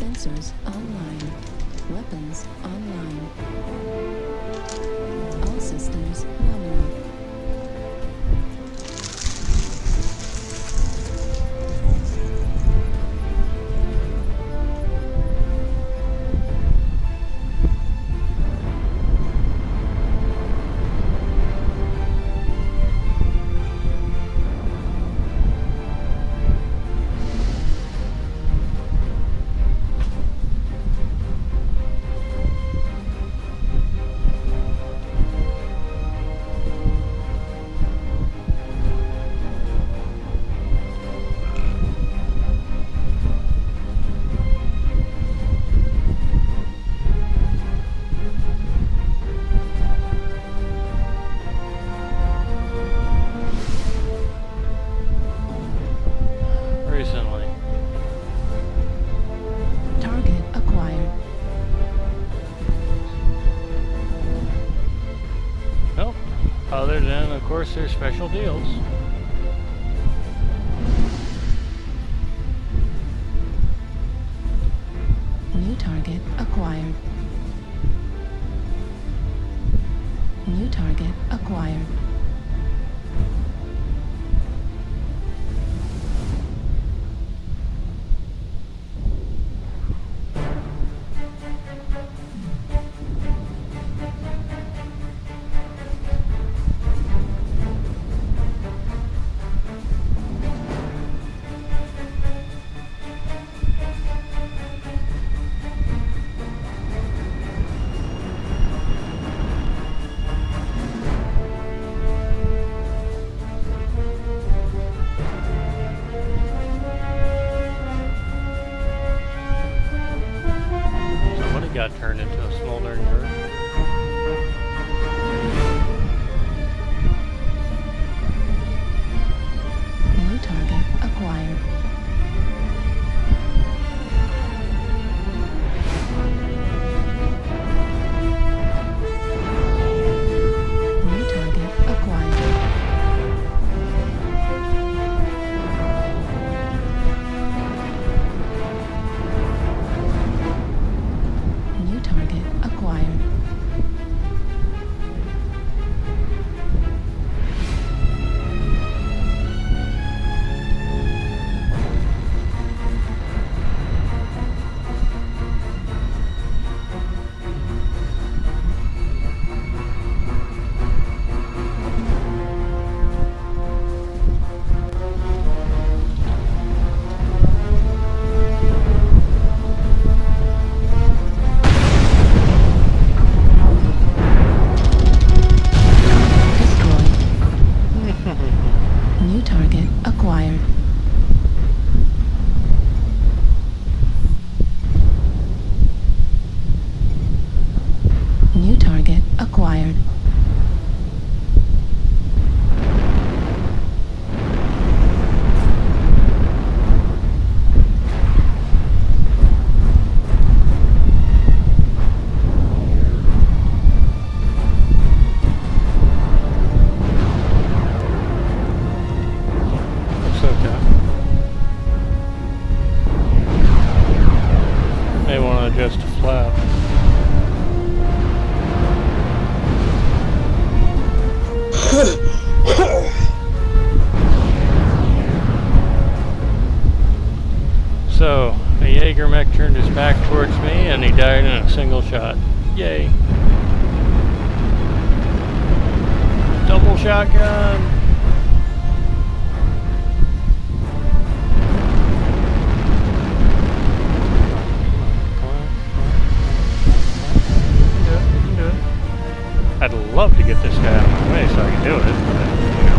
Sensors online. Weapons online. All systems nominal. Course, there's special deals. New target acquired. New target acquired. Turned into a smoldering earth. Want to adjust the flap. so, a Jaeger mech turned his back towards me and he died in a single shot. Yay. Double shotgun! Love to get this guy out of my way so I can do it,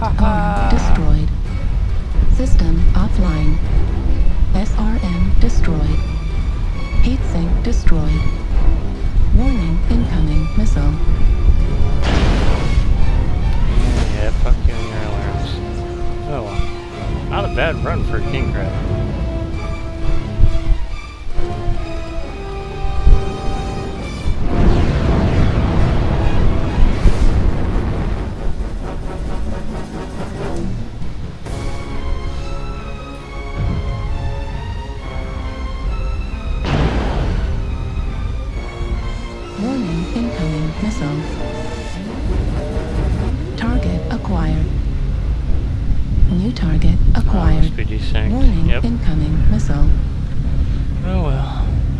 Right arm destroyed. System offline. SRM destroyed. Heatsink destroyed. Warning incoming missile. Yeah, fuck you and your alarms. Oh well. Not a bad run for a king crab. target acquired. Oh, Warning, yep. incoming missile. Oh well,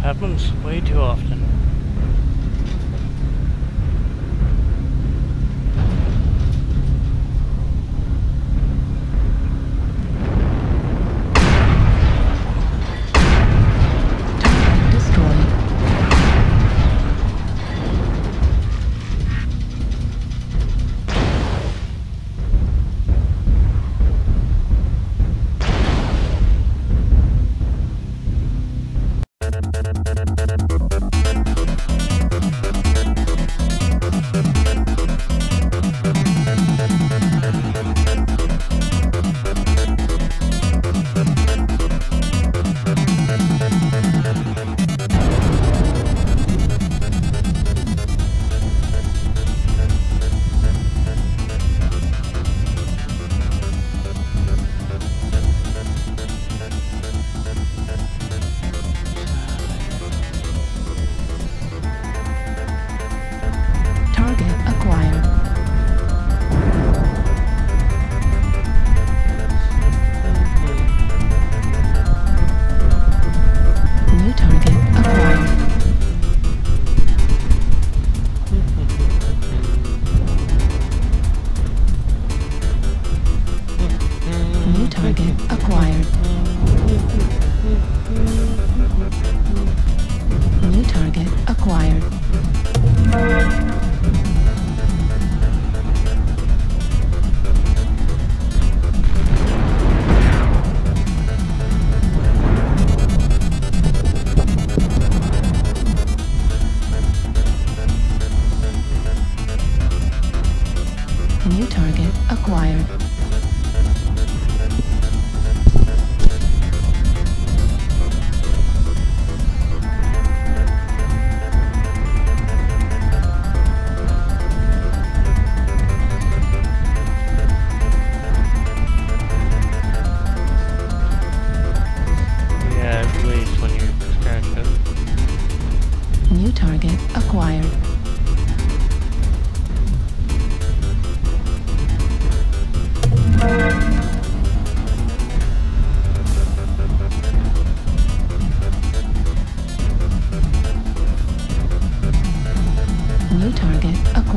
happens way too often.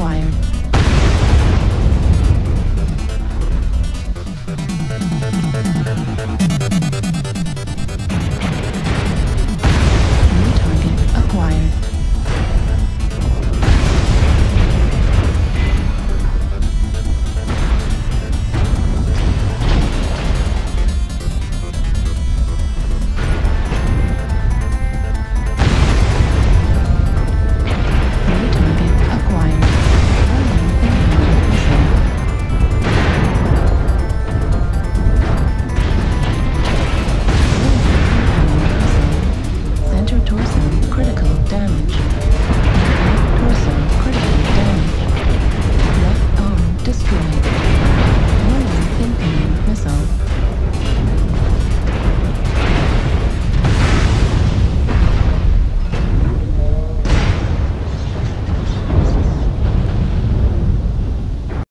fire.